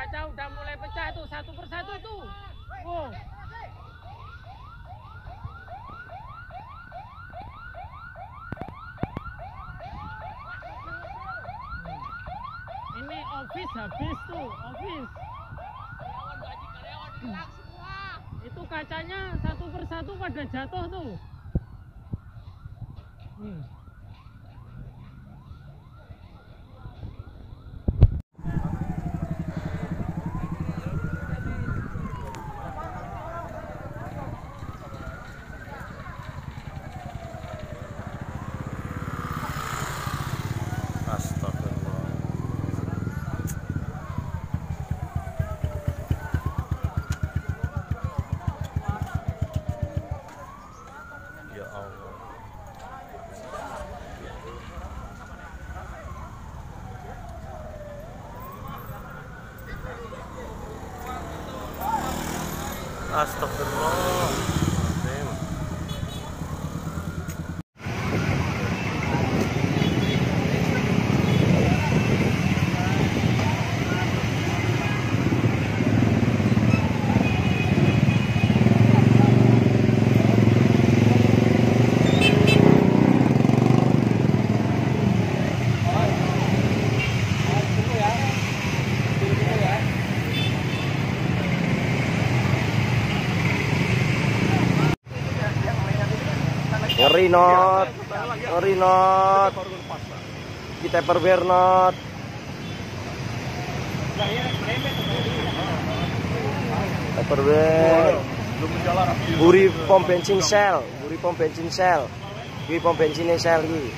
kaca udah mulai pecah tuh satu persatu tuh. Oh. Ini office habis tuh, office. Itu kacanya satu persatu pada jatuh tuh. Hmm. Astagfirullah. Ya. Astagfirullah. Ngeri not. Ngeri not. Kita perwer not. Tupperware. Buri pom bensin sel, buri pom bensin sel. Iki pom bensin sel iki.